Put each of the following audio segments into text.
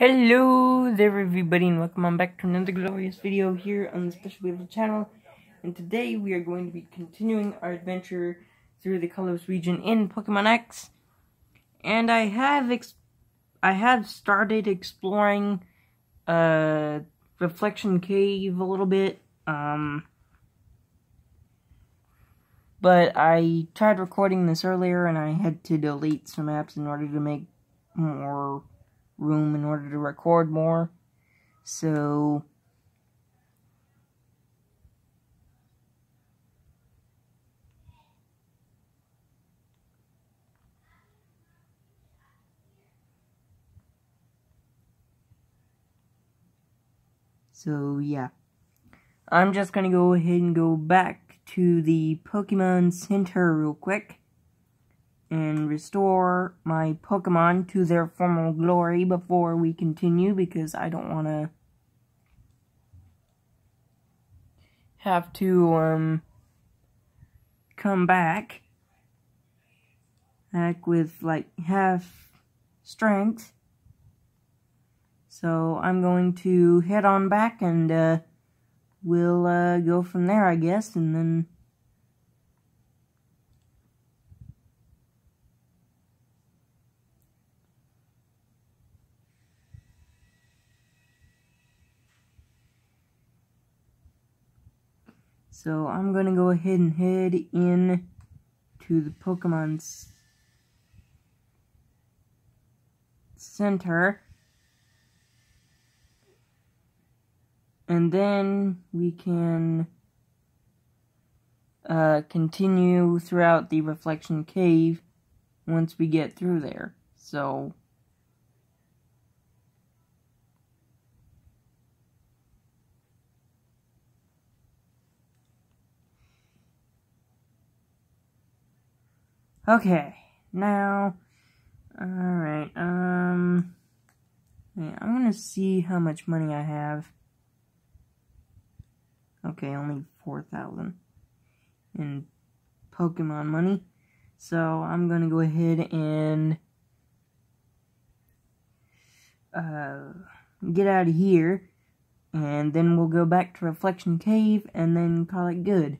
Hello there everybody and welcome on back to another glorious video here on the Special Beetle channel. And today we are going to be continuing our adventure through the Kalos region in Pokemon X. And I have I have started exploring uh Reflection Cave a little bit. Um but I tried recording this earlier and I had to delete some apps in order to make more room in order to record more. So So yeah. I'm just gonna go ahead and go back to the Pokemon Center real quick and restore my Pokemon to their former glory before we continue because I don't want to have to um come back. Back with like half strength. So I'm going to head on back and uh, we'll uh, go from there I guess and then So I'm going to go ahead and head in to the Pokemon Center. And then we can uh, continue throughout the Reflection Cave once we get through there. So Okay, now, alright, um, yeah, I'm gonna see how much money I have. Okay, only 4,000 in Pokemon money. So, I'm gonna go ahead and, uh, get out of here, and then we'll go back to Reflection Cave, and then call it good.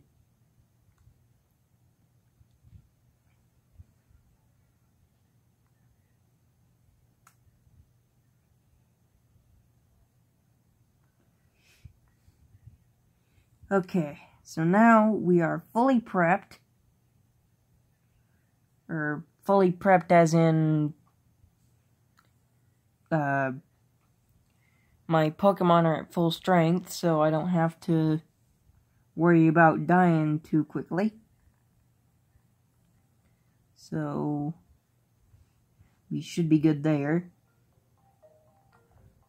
Okay, so now we are fully prepped. Or fully prepped as in uh my Pokemon are at full strength, so I don't have to worry about dying too quickly. So we should be good there.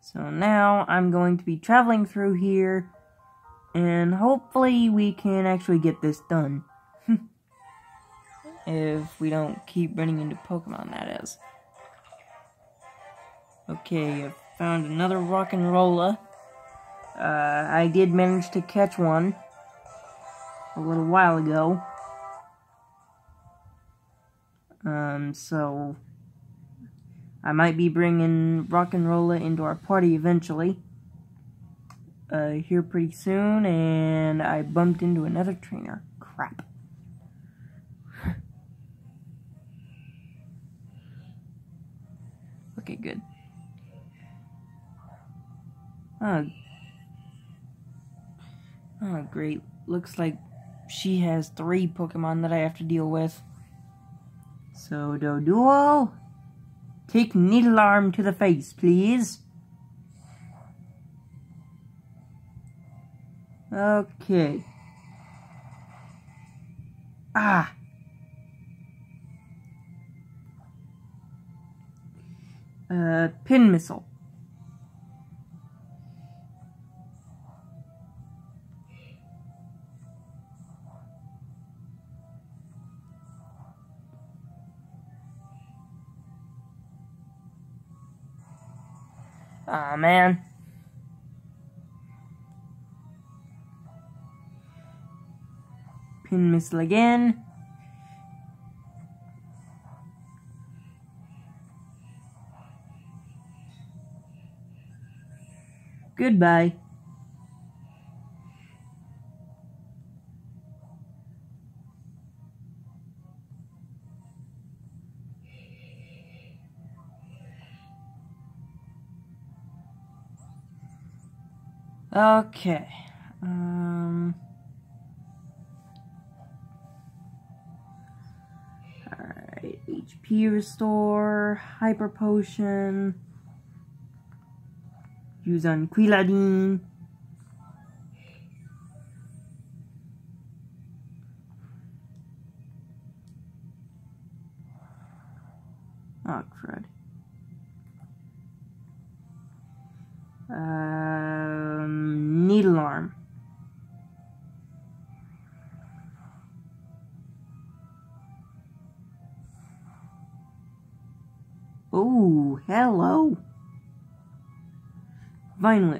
So now I'm going to be traveling through here and hopefully we can actually get this done. if we don't keep running into Pokemon, that is. Okay, I found another Roggenrola. Uh, I did manage to catch one a little while ago. Um, so I might be bringing Roggenrola into our party eventually uh, here pretty soon, and I bumped into another trainer. Crap. okay, good. Oh. Oh, great. Looks like she has three Pokemon that I have to deal with. So, Doduo, take Needle Arm to the face, please. Okay. Ah. Uh, pin missile. Ah, man. Pin missile again. Goodbye. Okay. HP restore, hyper potion, use on Quilladin. Oh, crud. Um, hello. Vine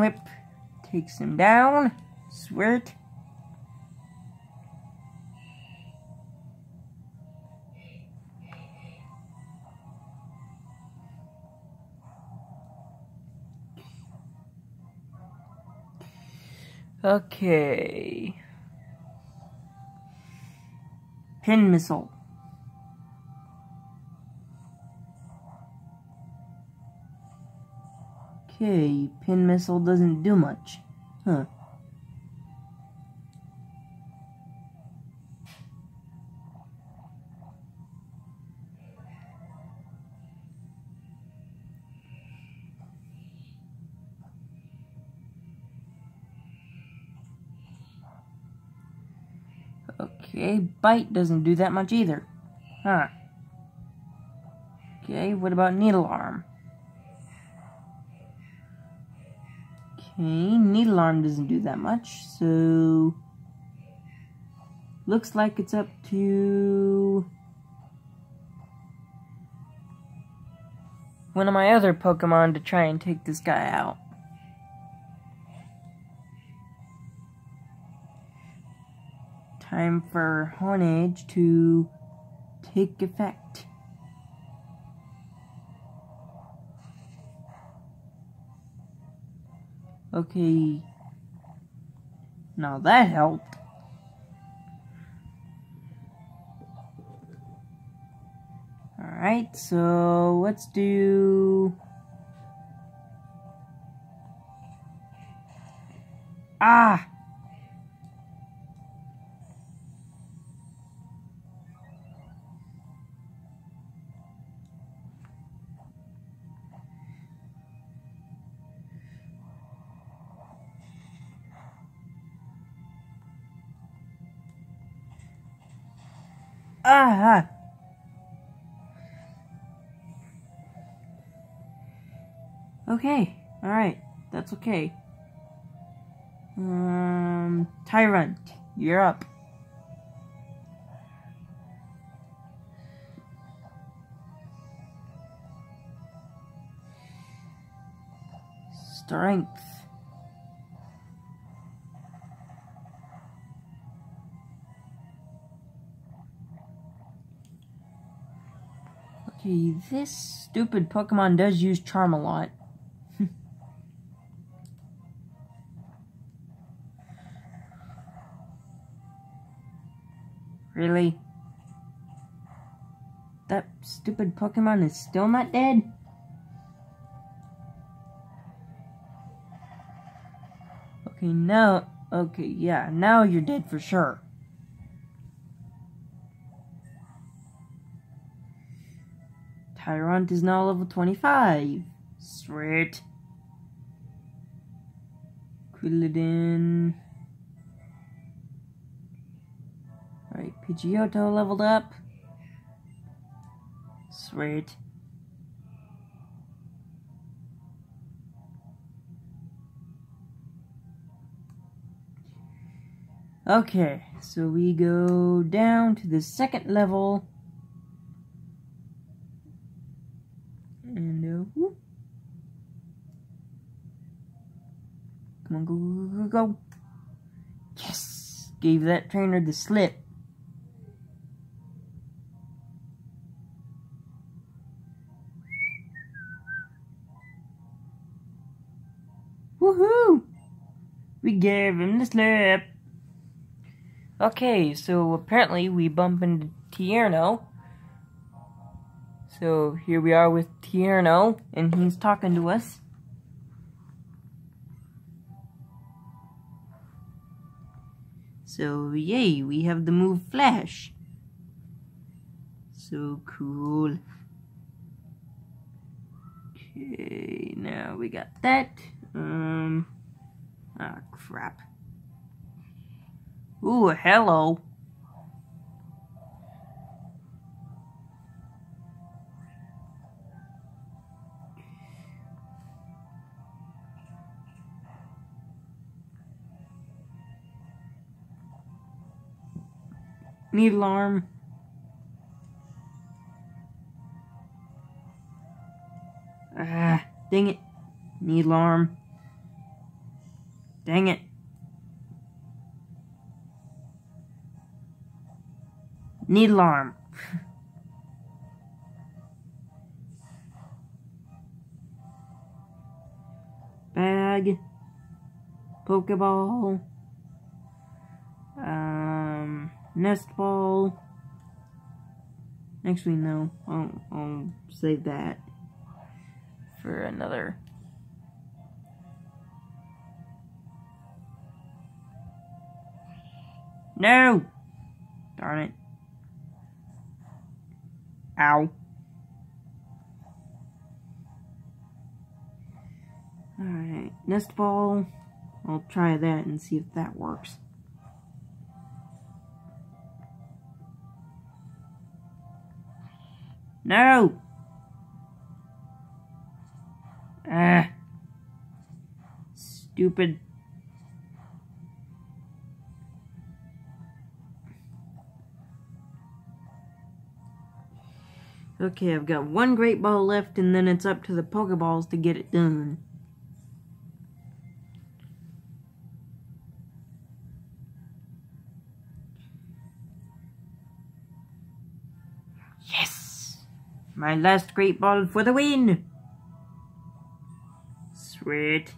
Whip. Takes him down. Swear it. Okay. Pin missile. Okay, pin missile doesn't do much. Huh. Bite doesn't do that much either. Huh. Okay, what about needle arm? Okay, needle arm doesn't do that much, so... Looks like it's up to... One of my other Pokemon to try and take this guy out. Time for Honedge to take effect. Okay. Now that helped. Alright, so let's do... Ah! Okay, alright, that's okay. Um, Tyrunt, you're up. Strength. Okay, this stupid Pokemon does use Charm a lot. really? That stupid Pokemon is still not dead? Okay, now... Okay, yeah, now you're dead for sure. Tyrunt is now level 25. Sweet. Quilladin. Alright, Pidgeotto leveled up. Sweet. Okay, so we go down to the second level. go. Yes! Gave that trainer the slip. Woohoo! We gave him the slip. Okay, so apparently we bump into Tierno. So here we are with Tierno, and he's talking to us. So yay, we have the move Flash. So cool. Okay, now we got that. Um, ah, oh, crap. Ooh, hello. Needle arm. Ah, dang it. Needle arm. Dang it. Needle arm. Bag. Pokeball. Um, nest ball. Actually, no. I'll, I'll save that for another. No! Darn it. Ow. Alright, nest ball. I'll try that and see if that works. No! Ah. Stupid. Okay, I've got one great ball left and then it's up to the Pokeballs to get it done. My last great ball for the win! Sweet.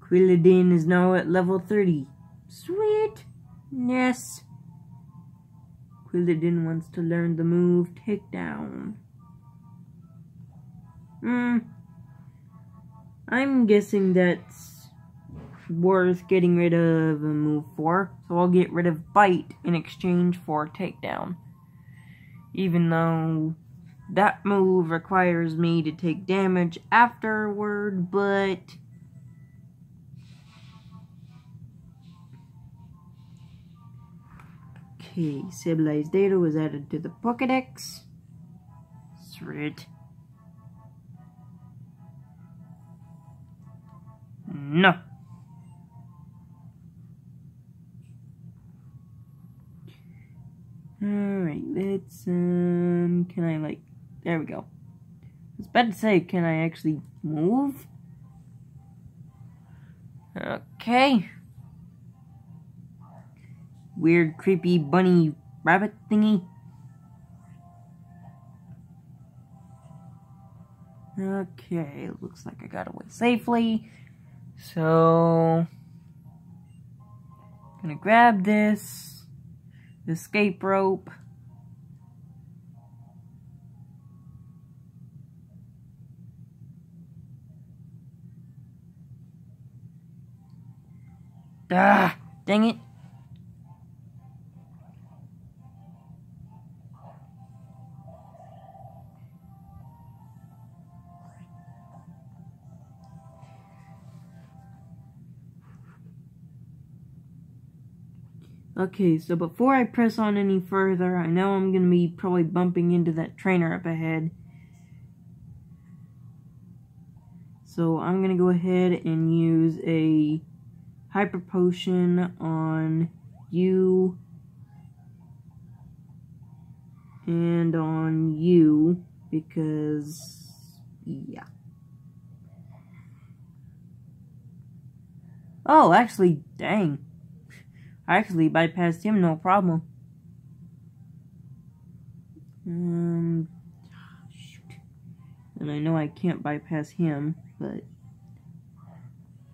Quilladin is now at level 30. Sweet. Yes. Quilladin wants to learn the move takedown. Hmm. I'm guessing that's worth getting rid of a move for. So I'll get rid of Bite in exchange for Takedown. Even though that move requires me to take damage afterward, but... Okay, civilized data was added to the Pokedex. Sweet. No. Hmm. Alright, let's, um, can I, like, there we go. I was about to say, can I actually move? Okay. Weird, creepy, bunny, rabbit thingy. Okay, looks like I got away safely. So, gonna grab this escape rope. Ah, dang it. Okay, so before I press on any further, I know I'm going to be probably bumping into that trainer up ahead. So I'm going to go ahead and use a Hyper Potion on you and on you because, yeah. Oh, actually, dang. I actually bypassed him, no problem. Um, shoot. And I know I can't bypass him, but...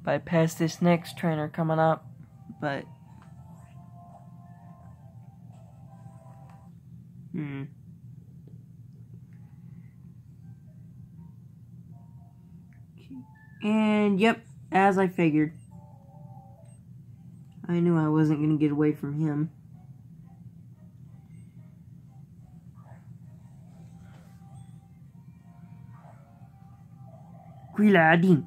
bypass this next trainer coming up, but hmm. And yep, as I figured. I knew I wasn't going to get away from him. Quilladin,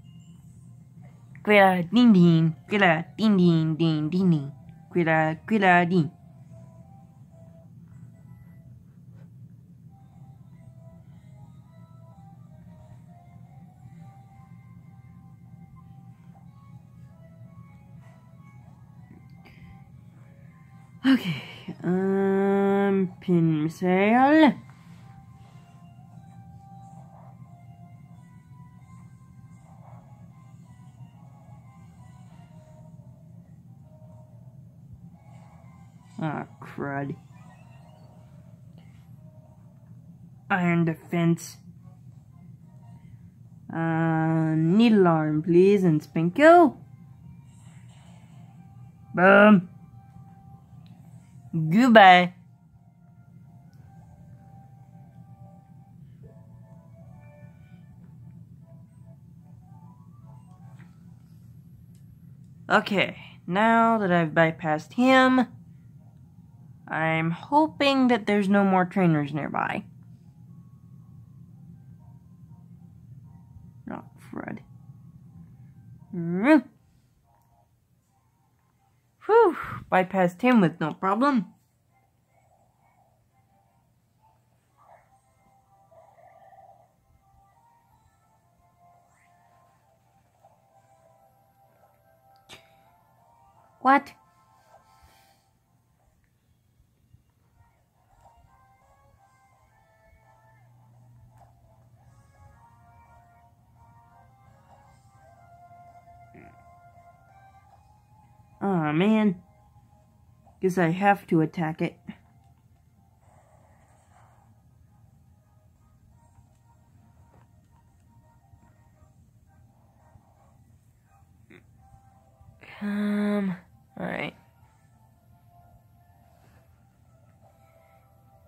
Quilladin. Quilladin, Quilladin. Quilla din din, quilla din din din din din, quilla quilla din. Okay, um, pin Ah, oh, crud. Iron defense. Uh, needle arm, please, and Spinkle. Boom. Goodbye. Okay, now that I've bypassed him, I'm hoping that there's no more trainers nearby. Not Fred. Mm. Whew, bypassed him with no problem. I have to attack it. Um, alright.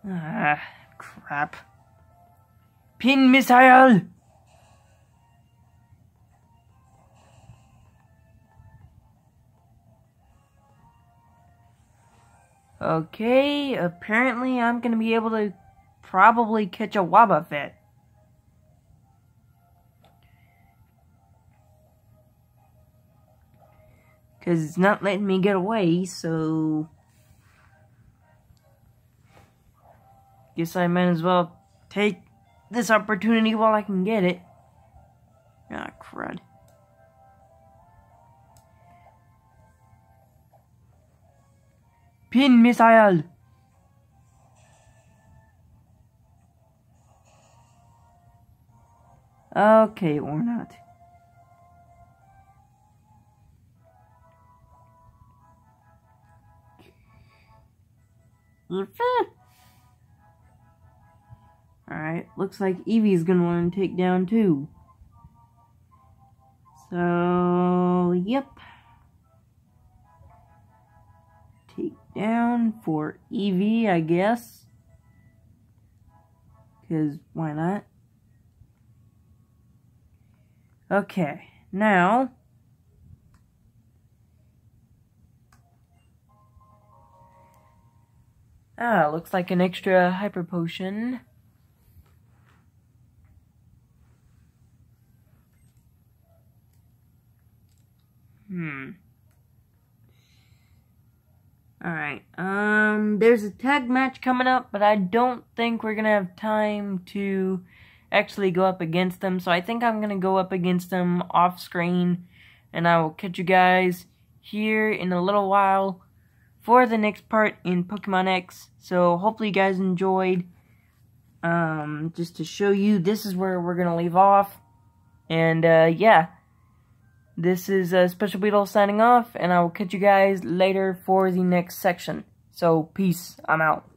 Ah, crap. Pin missile! Okay, apparently I'm going to be able to probably catch a Wobbuffet. Because it's not letting me get away, so... Guess I might as well take this opportunity while I can get it. Ah, crud. Pin missile! Okay, or not. Alright, looks like Eevee's gonna learn takedown too. So, yep. Down for Eevee, I guess. Because why not? Okay, now... Ah, looks like an extra hyper potion. Hmm. Alright, um, there's a tag match coming up, but I don't think we're gonna have time to actually go up against them, so I think I'm gonna go up against them off screen, and I will catch you guys here in a little while for the next part in Pokemon X. So hopefully you guys enjoyed. Um, just to show you, this is where we're going to leave off. And, uh, yeah. This is uh, Special Beetle signing off, and I will catch you guys later for the next section. So, peace. I'm out.